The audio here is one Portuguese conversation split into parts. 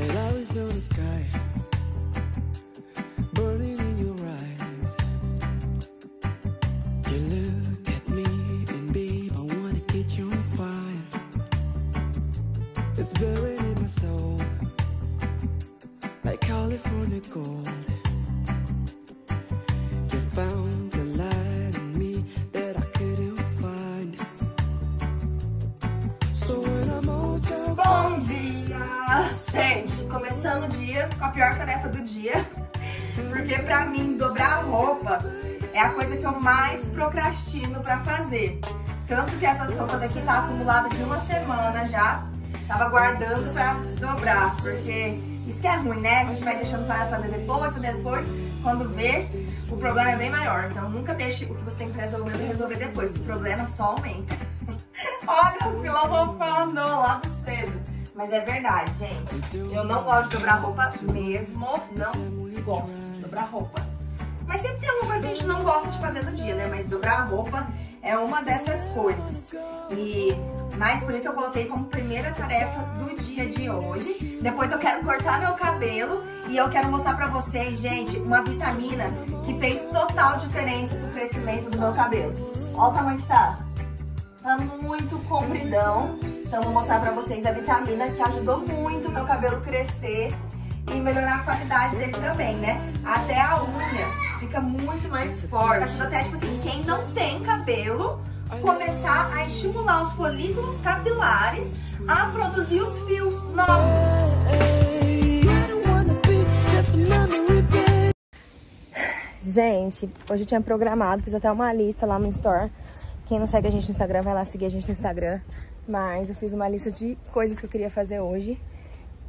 that I was doing the sky. Pra mim, dobrar roupa é a coisa que eu mais procrastino pra fazer. Tanto que essas roupas aqui tá acumulada de uma semana já. Tava guardando pra dobrar, porque isso que é ruim, né? A gente vai deixando para fazer depois, fazer depois. Quando vê, o problema é bem maior. Então nunca deixe o que você tem pra resolver resolver depois, o problema só aumenta. Olha, filosofando logo cedo. Mas é verdade, gente. Eu não gosto de dobrar roupa mesmo. Não gosto dobrar roupa. Mas sempre tem alguma coisa que a gente não gosta de fazer no dia, né? Mas dobrar a roupa é uma dessas coisas. E mas por isso eu coloquei como primeira tarefa do dia de hoje. Depois eu quero cortar meu cabelo e eu quero mostrar pra vocês, gente, uma vitamina que fez total diferença pro crescimento do meu cabelo. Olha o tamanho que tá. Tá muito compridão. Então vou mostrar pra vocês a vitamina que ajudou muito o meu cabelo crescer e melhorar a qualidade dele também, né? Até a unha fica muito mais forte. Ajuda até, tipo assim, quem não tem cabelo, começar a estimular os folículos capilares a produzir os fios novos. Gente, hoje eu tinha programado, fiz até uma lista lá no Store. Quem não segue a gente no Instagram, vai lá seguir a gente no Instagram. Mas eu fiz uma lista de coisas que eu queria fazer hoje.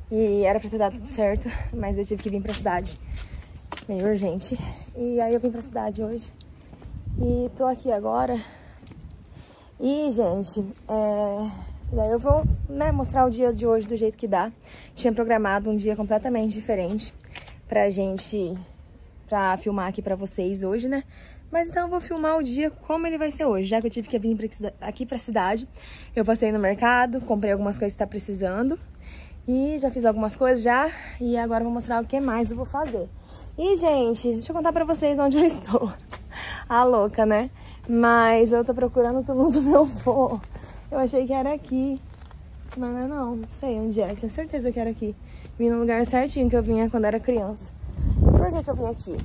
E era pra ter dado tudo certo, mas eu tive que vir pra cidade. Meio urgente. E aí eu vim pra cidade hoje. E tô aqui agora. E, gente, é... daí eu vou né, mostrar o dia de hoje do jeito que dá. Tinha programado um dia completamente diferente pra gente pra filmar aqui pra vocês hoje, né? Mas então eu vou filmar o dia como ele vai ser hoje, já que eu tive que vir aqui pra cidade. Eu passei no mercado, comprei algumas coisas que tá precisando e já fiz algumas coisas já e agora vou mostrar o que mais eu vou fazer. E, gente, deixa eu contar pra vocês onde eu estou. A louca, né? Mas eu tô procurando o túmulo do meu avô. Eu achei que era aqui. Mas não é não, não sei onde é. Tinha certeza que era aqui. Vim no lugar certinho que eu vinha quando era criança. Por que, que eu vim aqui?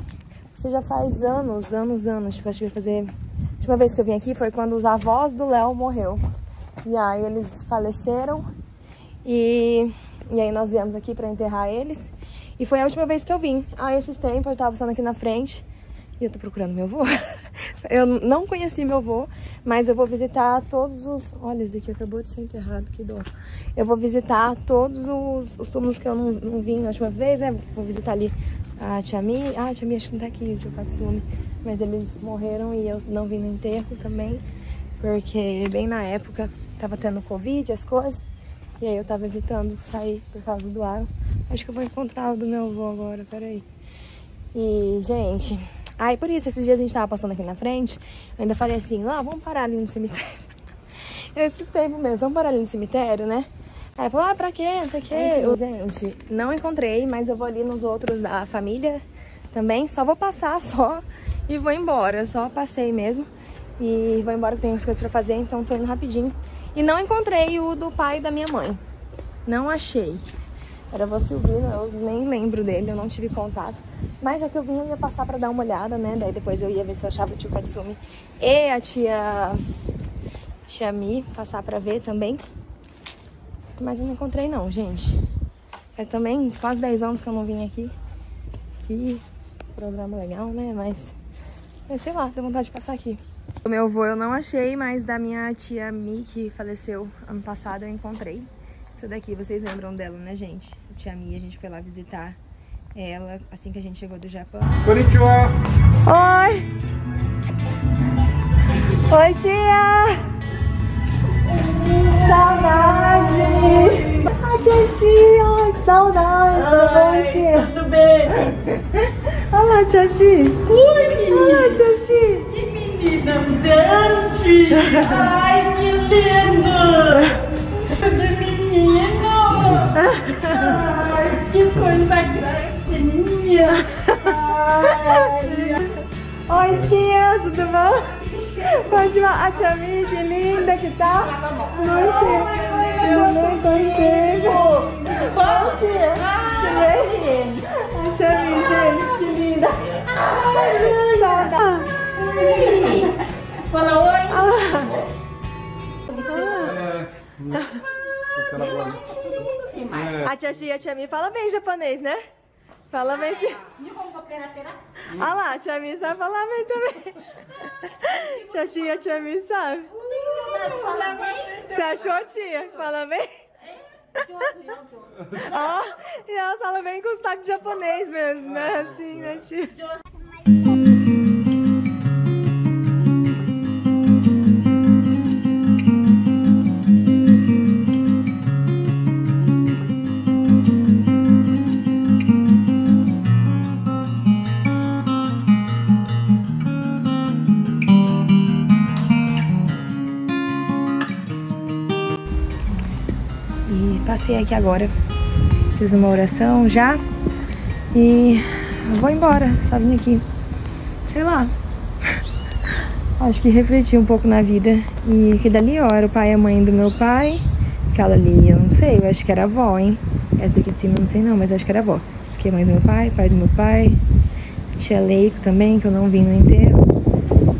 Porque já faz anos, anos, anos. Tipo, acho que vai fazer. A última vez que eu vim aqui foi quando os avós do Léo morreu. E aí eles faleceram. E, e aí nós viemos aqui pra enterrar eles. E foi a última vez que eu vim. Aí esses tempos eu tava passando aqui na frente. E eu tô procurando meu avô. Eu não conheci meu avô, mas eu vou visitar todos os. Olha, esse daqui acabou de ser enterrado, que dó. Eu vou visitar todos os, os túmulos que eu não, não vim nas últimas vezes, né? Vou visitar ali a tia Mi. Ah, a tia Mi acho que não tá aqui, o tio Katsumi. Mas eles morreram e eu não vim no enterro também. Porque bem na época tava tendo Covid, as coisas. E aí eu tava evitando sair por causa do ar. Acho que eu vou encontrar o do meu avô agora, peraí. E, gente, aí por isso, esses dias a gente tava passando aqui na frente, eu ainda falei assim, ah, vamos parar ali no cemitério. Esses tempos mesmo, vamos parar ali no cemitério, né? Aí falou, ah, pra quê? Não sei o quê. Eu, gente, não encontrei, mas eu vou ali nos outros da família também. Só vou passar só e vou embora. Só passei mesmo. E vou embora que tem umas coisas pra fazer, então tô indo rapidinho. E não encontrei o do pai da minha mãe. Não achei. Era vô Silvino, eu nem lembro dele, eu não tive contato. Mas já que eu vim, eu ia passar pra dar uma olhada, né? Daí depois eu ia ver se eu achava o tio Katsumi e a tia, tia Mi, passar pra ver também. Mas eu não encontrei não, gente. Faz também quase 10 anos que eu não vim aqui. Que programa legal, né? Mas, mas sei lá, deu vontade de passar aqui. O meu avô eu não achei, mas da minha tia Mi, que faleceu ano passado, eu encontrei. Essa daqui, vocês lembram dela, né, gente? A tia Mi, a gente foi lá visitar ela assim que a gente chegou do Japão. Konnichiwa. Oi! Oi, tia! Saudade! Ah, tia Xi! Ai, que saudade! Tia? Tudo bem? Olá, tia Xi! Ui! Olá, tia Xi! Que grande! Ai, que lindo! Tudo menino! Ai, coisa gracinha. Oi, tia, tudo bom? Pode a tia Mi, que linda que tá. Tia. Tudo bem contigo? Bom, tia. Tudo bem? A A tia Xia e a tia Mi fala bem japonês, né? Fala bem, tia. Ah lá, a tia Mi sabe falar bem também. Tia Xia e a tia Mi sabe. Você achou, tia? Fala bem? Ó, e ela fala bem com sotaque japonês mesmo, né? Assim, né, tia? Passei aqui agora. Fiz uma oração já. E vou embora. Só vim aqui. Sei lá. Acho que refleti um pouco na vida. E que dali, ó, era o pai e a mãe do meu pai. Aquela ali, eu não sei, eu acho que era avó, hein? Essa daqui de cima eu não sei não, mas acho que era avó. Aqui é mãe do meu pai, pai do meu pai. Tia Leiko também, que eu não vim no enterro.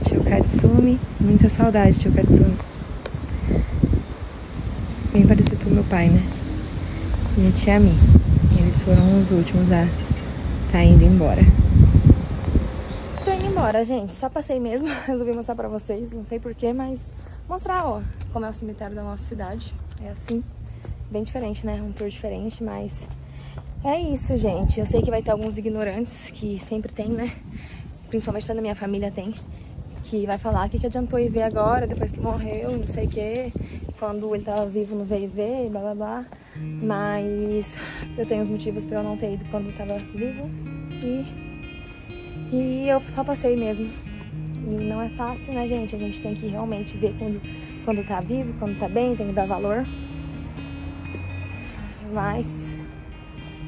Tio Katsumi. Muita saudade, tio Katsumi bem parecido com meu pai, né? E a tia Mi. Eles foram os últimos a tá indo embora. Tô indo embora, gente. Só passei mesmo. Resolvi mostrar pra vocês. Não sei porquê, mas mostrar, ó, como é o cemitério da nossa cidade. É assim. Bem diferente, né? Um tour diferente, mas é isso, gente. Eu sei que vai ter alguns ignorantes, que sempre tem, né? Principalmente na minha família tem. Que vai falar o que, que adiantou ir ver agora, depois que morreu, não sei o quê quando ele tava vivo não veio ver, blá blá blá. Mas eu tenho os motivos pra eu não ter ido quando ele tava vivo. E, e eu só passei mesmo. E não é fácil, né, gente? A gente tem que realmente ver quando, quando tá vivo, quando tá bem, tem que dar valor. Mas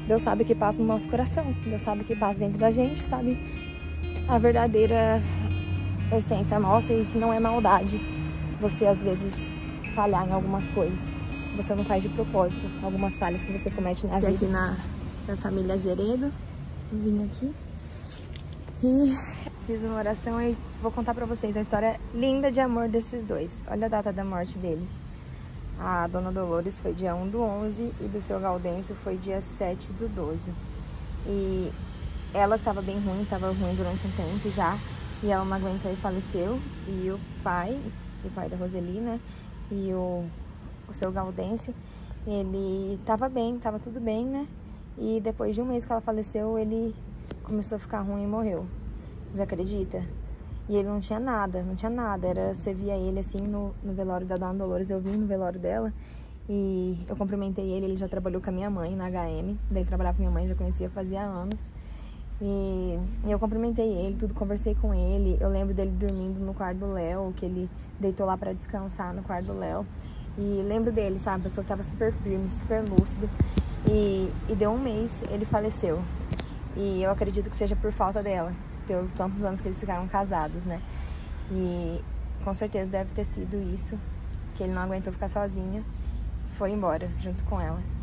Deus sabe o que passa no nosso coração. Deus sabe o que passa dentro da gente, sabe a verdadeira essência nossa e que não é maldade. Você às vezes falhar em algumas coisas. Você não faz de propósito. Algumas falhas que você comete na vida. Aqui na, na família Zeredo. Vim aqui. E fiz uma oração e vou contar pra vocês a história linda de amor desses dois. Olha a data da morte deles. A dona Dolores foi dia 1 do 11 e do seu Gaudêncio foi dia 7 do 12. E ela estava bem ruim, estava ruim durante um tempo já. E ela não aguentou e faleceu. E o pai, o pai da Roseli, né? E o, o seu Gaudêncio, ele tava bem, tava tudo bem, né? E depois de um mês que ela faleceu, ele começou a ficar ruim e morreu. Vocês acreditam? E ele não tinha nada, não tinha nada. Era, você via ele assim no, no velório da Dona Dolores, eu vim no velório dela e eu cumprimentei ele, ele já trabalhou com a minha mãe na HM, daí trabalhava com minha mãe, já conhecia fazia anos. E eu cumprimentei ele, tudo, conversei com ele. Eu lembro dele dormindo no quarto do Léo, que ele deitou lá para descansar no quarto do Léo. E lembro dele, sabe? Uma pessoa que tava super firme, super lúcido. E, e deu um mês, ele faleceu. E eu acredito que seja por falta dela, pelos tantos anos que eles ficaram casados, né? E com certeza deve ter sido isso, que ele não aguentou ficar sozinho, foi embora junto com ela.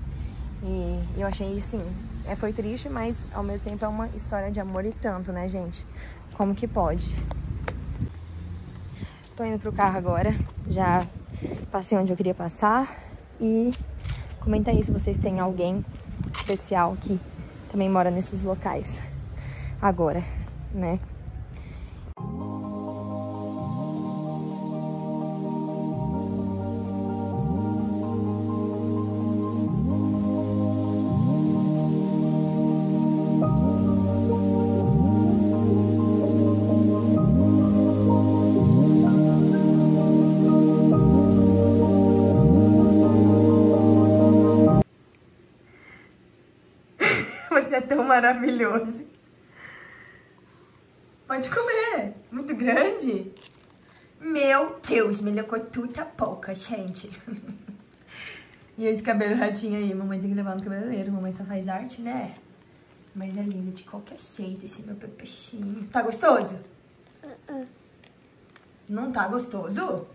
E eu achei, assim, é, foi triste, mas ao mesmo tempo é uma história de amor e tanto, né, gente? Como que pode? Tô indo pro carro agora, já passei onde eu queria passar e comenta aí se vocês têm alguém especial que também mora nesses locais agora, né? Você é tão maravilhoso. Pode comer. Muito grande. Meu Deus, melhor tudo pouca, gente. E esse cabelo retinho aí, mamãe tem que levar no cabeleireiro. Mamãe só faz arte, né? Mas é linda de qualquer jeito esse meu pepechinho. Tá gostoso? Não tá gostoso?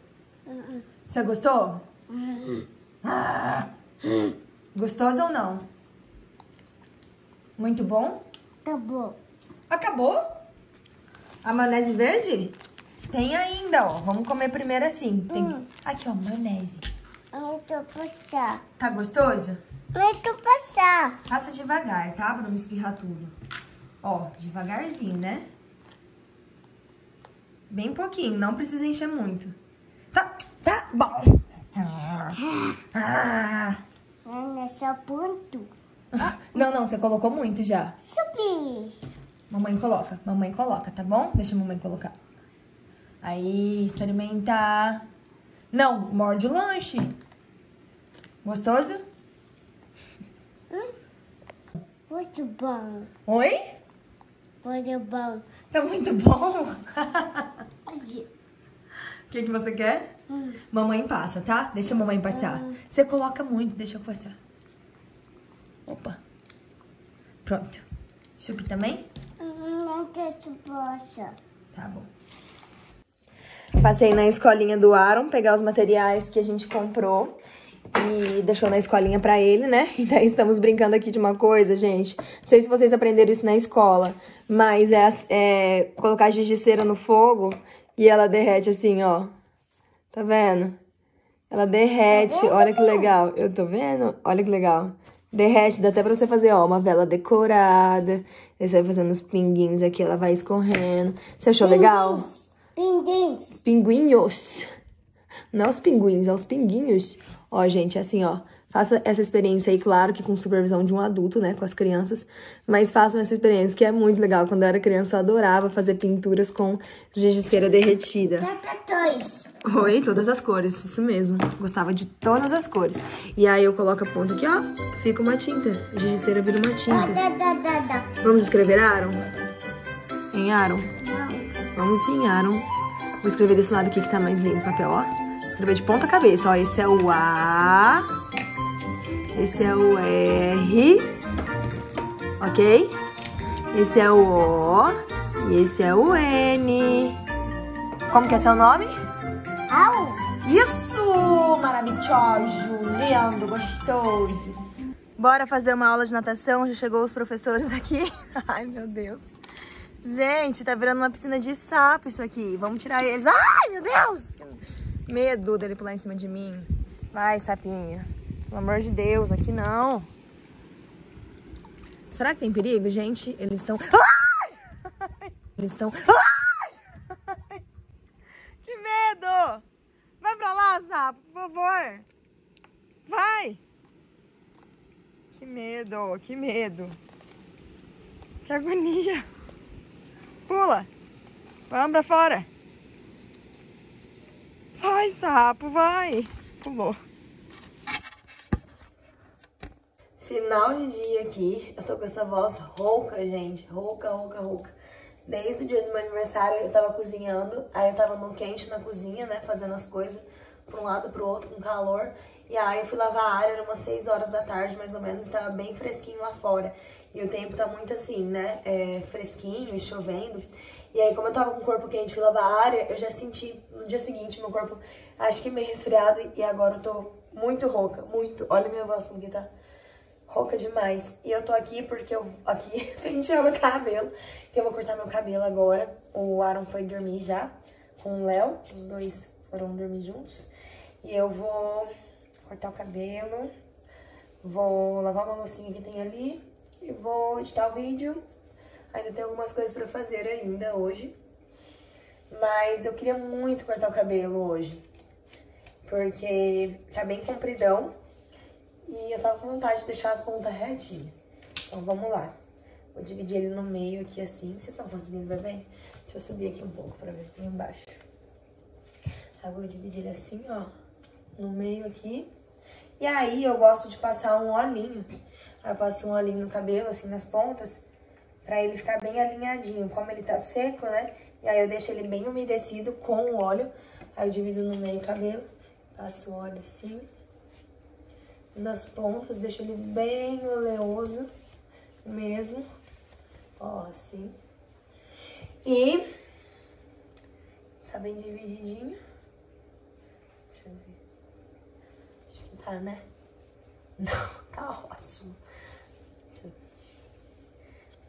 Você gostou? Ah. Gostoso ou não? Muito bom? Tá bom. Acabou? A maionese verde? Tem ainda, ó. Vamos comer primeiro assim. Tem... Aqui, ó, maionese. Tô passar. Tá gostoso? Tô passar. Faça devagar, tá? Pra não espirrar tudo. Ó, devagarzinho, né? Bem pouquinho, não precisa encher muito. Tá, tá bom. Ah. Ana, só ponto. Não, não, você colocou muito já. Subir. Mamãe coloca, mamãe coloca, tá bom? Deixa a mamãe colocar. Aí, experimentar. Não, morde o lanche. Gostoso? Muito bom. Oi? Muito bom. Tá muito bom? O que, que você quer? Mamãe passa, tá? Deixa a mamãe passar. Você coloca muito, deixa eu passar. Opa. Pronto. Chupi também? Não tem suposta. Tá bom. Passei na escolinha do Aaron, pegar os materiais que a gente comprou e deixou na escolinha pra ele, né? E daí estamos brincando aqui de uma coisa, gente. Não sei se vocês aprenderam isso na escola, mas é, é colocar a giz de cera no fogo e ela derrete assim, ó. Tá vendo? Ela derrete, olha que legal. Eu tô vendo? Olha que legal. Derrete, dá até pra você fazer, ó, uma vela decorada. Aí você vai fazendo os pinguinhos aqui, ela vai escorrendo. Você achou legal? Pendentes. Pinguinhos. Não é os pinguins, é os pinguinhos. Ó, gente, assim, ó. Faça essa experiência aí, claro que com supervisão de um adulto, né, com as crianças. Mas façam essa experiência, que é muito legal. Quando eu era criança, eu adorava fazer pinturas com giz de cera derretida. Tata dois. Oi, todas as cores, isso mesmo. Gostava de todas as cores. E aí eu coloco a ponta aqui, ó. Fica uma tinta. Giz de cera vira uma tinta. Vamos escrever Aaron? Em Aaron? Não. Vamos sim, Aaron. Vou escrever desse lado aqui que tá mais limpo o papel, ó. Escrever de ponta cabeça, ó. Esse é o A. Esse é o R. Ok? Esse é o O. E esse é o N. Como que é seu nome? Au. Isso! Maravilhoso! Lindo, gostoso! Bora fazer uma aula de natação? Já chegou os professores aqui? Ai, meu Deus! Gente, tá virando uma piscina de sapo isso aqui. Vamos tirar eles. Ai, meu Deus! Medo dele pular em cima de mim. Vai, sapinho. Pelo amor de Deus, aqui não. Será que tem perigo, gente? Eles estão. Eles estão. Ai! Que medo! Vai sapo, por favor. Vai. Que medo, que medo. Que agonia. Pula. Vamos pra fora. Vai, sapo, vai. Pulou. Final de dia aqui. Eu tô com essa voz rouca, gente. Rouca, rouca, rouca. Desde o dia do meu aniversário eu tava cozinhando. Aí eu tava no quente na cozinha, né? Fazendo as coisas pra um lado pro outro com calor. E aí eu fui lavar a área, era umas 6 horas da tarde, mais ou menos. Tava bem fresquinho lá fora. E o tempo tá muito assim, né? É, fresquinho e chovendo. E aí, como eu tava com o corpo quente, fui lavar a área, eu já senti no dia seguinte meu corpo, acho que meio resfriado. E agora eu tô muito rouca, muito. Olha minha voz como que tá rouca demais. E eu tô aqui porque eu aqui pentear meu cabelo. Que eu vou cortar meu cabelo agora. O Aaron foi dormir já com o Léo. Os dois foram dormir juntos. E eu vou cortar o cabelo. Vou lavar uma loucinha que tem ali. E vou editar o vídeo. Ainda tem algumas coisas pra fazer ainda hoje. Mas eu queria muito cortar o cabelo hoje. Porque tá bem compridão. E eu tava com vontade de deixar as pontas retinhas. Então vamos lá. Vou dividir ele no meio aqui assim. Vocês estão conseguindo ver bem? Deixa eu subir aqui um pouco pra ver aqui embaixo. Aí vou dividir ele assim, ó. No meio aqui. E aí eu gosto de passar um olhinho. Aí eu passo um olhinho no cabelo, assim, nas pontas. Pra ele ficar bem alinhadinho. Como ele tá seco, né? E aí eu deixo ele bem umedecido com o óleo. Aí eu divido no meio o cabelo. Passo o óleo assim. nas pontas, deixa ele bem oleoso mesmo. Ó, assim. E tá bem divididinho. Deixa eu ver. Tá, né? Não, tá ótimo.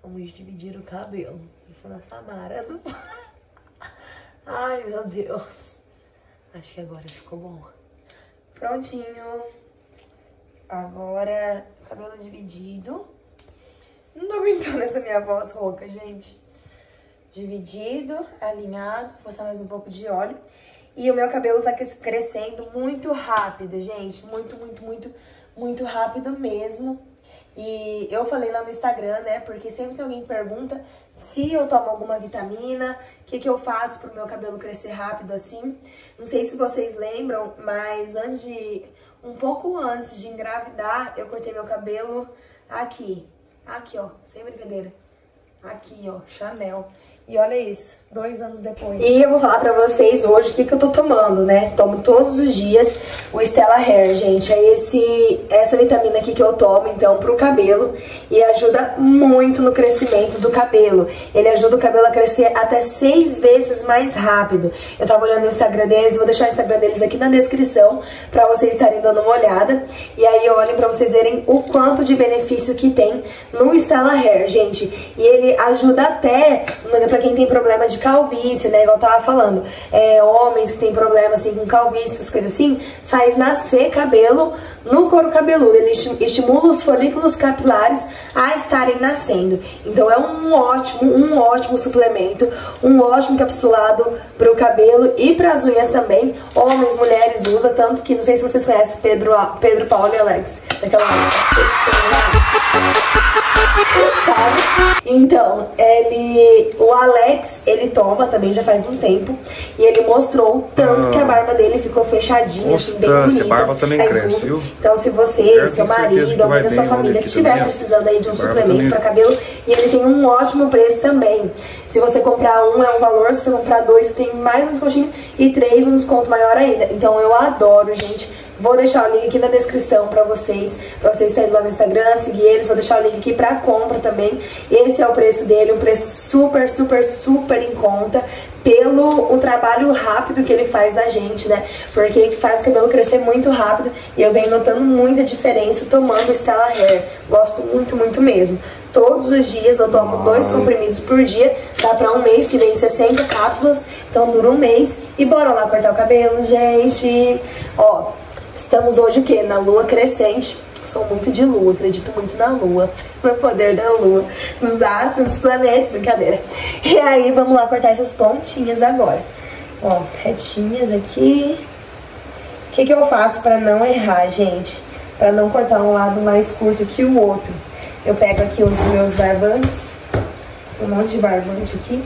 Vamos dividir o cabelo. Essa na Samara. Não... Ai, meu Deus. Acho que agora ficou bom. Prontinho. Agora, cabelo dividido. Não tô aguentando essa minha voz rouca, gente. Dividido, alinhado. Vou passar mais um pouco de óleo. E o meu cabelo tá crescendo muito rápido, gente. Muito, muito, muito, muito rápido mesmo. E eu falei lá no Instagram, né? Porque sempre tem alguém que pergunta se eu tomo alguma vitamina, o que, que eu faço pro meu cabelo crescer rápido assim. Não sei se vocês lembram, mas antes de. Um pouco antes de engravidar, eu cortei meu cabelo aqui. Aqui, ó, sem brincadeira. Aqui, ó, Chanel. E olha isso, dois anos depois. E eu vou falar pra vocês hoje o que, que eu tô tomando, né? Tomo todos os dias o Stella Hair, gente. É esse, essa vitamina aqui que eu tomo, então, pro cabelo. E ajuda muito no crescimento do cabelo. Ele ajuda o cabelo a crescer até seis vezes mais rápido. Eu tava olhando no Instagram deles, vou deixar o Instagram deles aqui na descrição pra vocês estarem dando uma olhada. E aí olhem pra vocês verem o quanto de benefício que tem no Stella Hair, gente. E ele ajuda até pra quem tem problema de calvície, né? Igual eu tava falando. É, homens que tem problema assim com calvície, essas coisas assim, faz nascer cabelo no couro cabeludo. Ele estimula os folículos capilares a estarem nascendo. Então é um ótimo, um ótimo suplemento, um ótimo capsulado para o cabelo e para as unhas também. Homens, mulheres usam, tanto que não sei se vocês conhecem Pedro, Pedro Paulo e Alex, daquela Sabe? Então, ele. O Alex, ele toma também já faz um tempo. E ele mostrou tanto ah. que a barba dele ficou fechadinha, assim, bem bonita. Barba também cresce, viu? Então, se você, seu marido, alguém da sua família que estiver precisando aí de um suplemento para cabelo, e ele tem um ótimo preço também. Se você comprar um é um valor, se você comprar dois, você tem mais um descontinho e três um desconto maior ainda. Então eu adoro, gente. Vou deixar o link aqui na descrição pra vocês, pra vocês estarem lá no Instagram, seguir eles. Vou deixar o link aqui pra compra também. Esse é o preço dele, um preço super, super, super em conta pelo o trabalho rápido que ele faz na gente, né? Porque ele faz o cabelo crescer muito rápido e eu venho notando muita diferença tomando Stella Hair. Gosto muito, muito mesmo. Todos os dias eu tomo dois comprimidos por dia, dá pra um mês, que vem 60 cápsulas, então dura um mês. E bora lá cortar o cabelo, gente. Ó, Estamos hoje o quê? Na lua crescente. Sou muito de lua, acredito muito na lua, no poder da lua, nos astros, nos planetas, brincadeira. E aí, vamos lá cortar essas pontinhas agora. Ó, retinhas aqui. O que, que eu faço para não errar, gente? Para não cortar um lado mais curto que o outro. Eu pego aqui os meus barbantes, um monte de barbante aqui.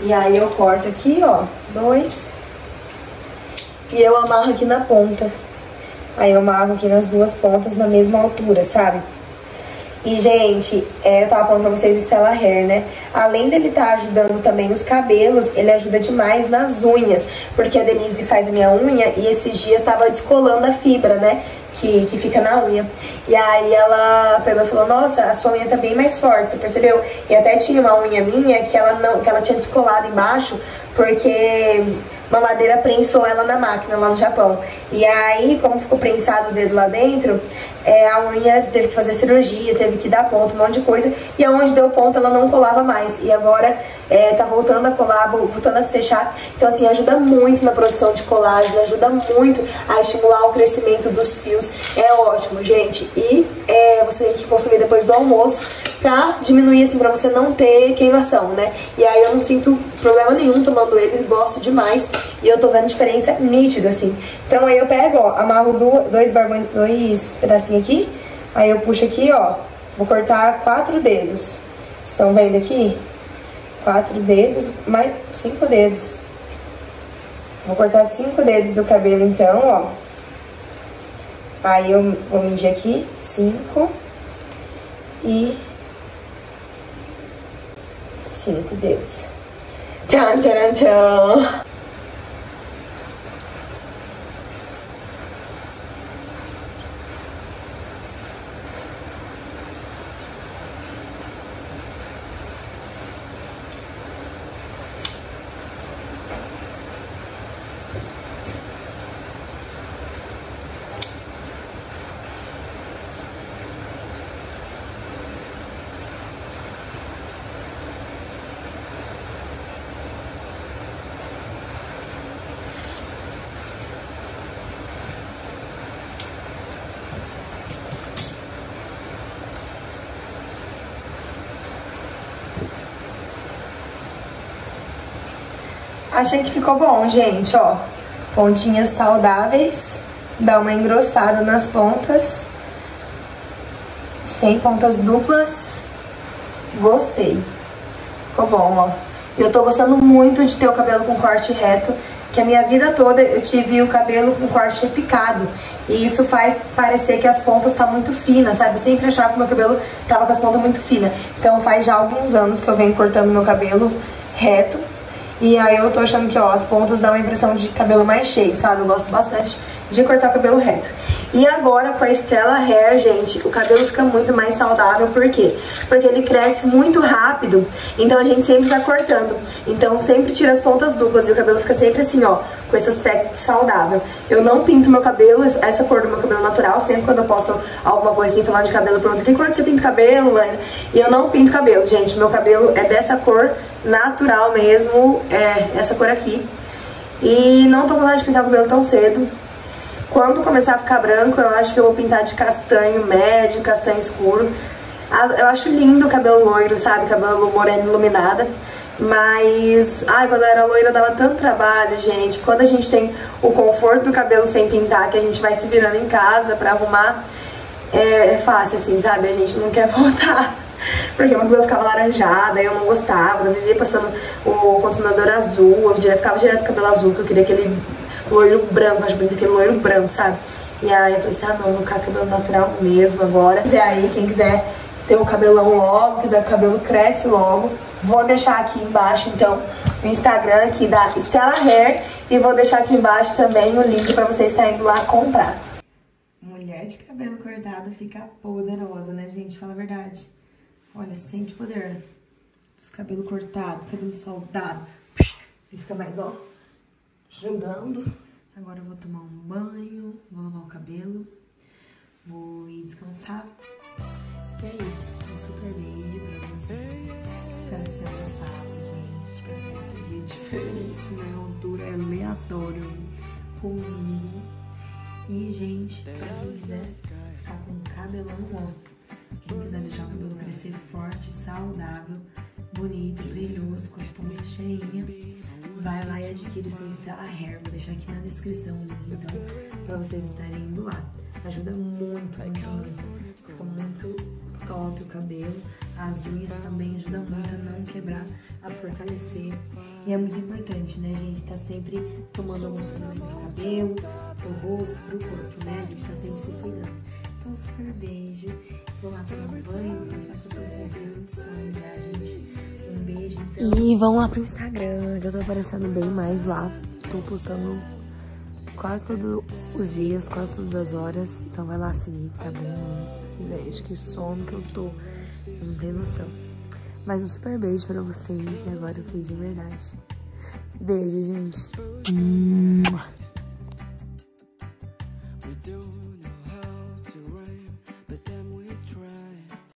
E aí eu corto aqui, ó, dois, e eu amarro aqui na ponta. Aí eu amarro aqui nas duas pontas na mesma altura, sabe? E, gente, é, eu tava falando pra vocês Stella Hair, né? Além dele tá ajudando também os cabelos, ele ajuda demais nas unhas. Porque a Denise faz a minha unha e esses dias tava descolando a fibra, né? Que, que fica na unha. E aí ela pegou e falou, nossa, a sua unha tá bem mais forte, você percebeu? E até tinha uma unha minha que ela não, que ela tinha descolado embaixo, porque uma madeira prensou ela na máquina lá no Japão. E aí, como ficou prensado o dedo lá dentro, é, a unha teve que fazer cirurgia, teve que dar ponto, um monte de coisa. E aonde deu ponto, ela não colava mais. E agora é, tá voltando a colar, voltando a se fechar. Então, assim, ajuda muito na produção de colágeno, ajuda muito a estimular o crescimento dos fios. É ótimo, gente. E é, você tem que consumir depois do almoço pra diminuir, assim, pra você não ter queimação, né? E aí eu não sinto problema nenhum tomando eles, gosto demais. E eu tô vendo diferença nítida, assim. Então aí eu pego, ó, amarro dois, dois pedacinhos aqui. Aí eu puxo aqui, ó. Vou cortar quatro dedos. Estão vendo aqui? Quatro dedos, mais cinco dedos. Vou cortar cinco dedos do cabelo, então, ó. Aí eu vou medir aqui, cinco e cinco dedos. Tchan, tchan, tchan. Achei que ficou bom, gente, ó. Pontinhas saudáveis. Dá uma engrossada nas pontas. Sem pontas duplas. Gostei. Ficou bom, ó. Eu tô gostando muito de ter o cabelo com corte reto, que a minha vida toda eu tive o cabelo com corte repicado. E isso faz parecer que as pontas tá muito finas, sabe? Eu sempre achava que meu cabelo tava com as pontas muito finas. Então faz já alguns anos que eu venho cortando meu cabelo reto. E aí eu tô achando que, ó, as pontas dão uma impressão de cabelo mais cheio, sabe? Eu gosto bastante de cortar o cabelo reto. E agora com a Stella Hair, gente, o cabelo fica muito mais saudável, por quê? Porque ele cresce muito rápido, então a gente sempre tá cortando. Então sempre tira as pontas duplas e o cabelo fica sempre assim, ó, com esse aspecto saudável. Eu não pinto meu cabelo, essa cor do meu cabelo natural, sempre quando eu posto alguma coisa assim, falando de cabelo pronto, que cor que você pinta cabelo, né? E eu não pinto cabelo, gente, meu cabelo é dessa cor natural mesmo, é essa cor aqui. E não tô com vontade de pintar o cabelo tão cedo, quando começar a ficar branco, eu acho que eu vou pintar de castanho médio, castanho escuro. Eu acho lindo o cabelo loiro, sabe? Cabelo moreno iluminada. Mas, ai, quando eu era loira dava tanto trabalho, gente. Quando a gente tem o conforto do cabelo sem pintar, que a gente vai se virando em casa pra arrumar, é, é fácil, assim, sabe? A gente não quer voltar. Porque meu cabelo ficava laranjado, eu não gostava. Eu vivia passando o condicionador azul, eu ficava direto com o cabelo azul, que eu queria que ele loiro branco, acho bonito aquele loiro branco, sabe? E aí eu falei assim, ah não, vou ficar cabelo natural mesmo agora. E aí, quem quiser ter o cabelão logo, quiser que o cabelo cresce logo, vou deixar aqui embaixo, então, o Instagram aqui da Stella Hair. E vou deixar aqui embaixo também o link pra você estar indo lá comprar. Mulher de cabelo cortado fica poderosa, né, gente? Fala a verdade. Olha, sente poder dos cabelos cortados, cabelo soldado. Ele fica mais, ó, jogando. Agora eu vou tomar um banho, vou lavar o cabelo, vou ir descansar. E é isso. Um super beijo pra vocês. Espero que vocês tenham gostado, gente. Passar esse dia diferente, né? Altura é aleatório comigo. E, gente, pra quem quiser ficar com o cabelão, ó. Quem quiser deixar o cabelo crescer forte, saudável, bonito, brilhoso, com as pontas cheinhas vai lá e adquire o seu Stella Hair. Vou deixar aqui na descrição o link, então, pra vocês estarem indo lá. Ajuda muito, muito, muito. Fica muito top o cabelo. As unhas também ajudam muito a não quebrar, a fortalecer. E é muito importante, né, gente? Tá sempre tomando algum suplemento pro cabelo, pro rosto, pro corpo, né? A gente tá sempre se cuidando. Então, super beijo. Vou lá tomar um banho, descansar que eu tô morrendo de sono já, gente. Um beijo. Então. E vão lá pro Instagram, que eu tô aparecendo bem mais lá. Tô postando quase todos os dias, quase todas as horas. Então vai lá seguir, tá bom? Gente, que sono que eu tô. Vocês não tem noção. Mas um super beijo pra vocês. E agora eu fiz de verdade. Beijo, gente.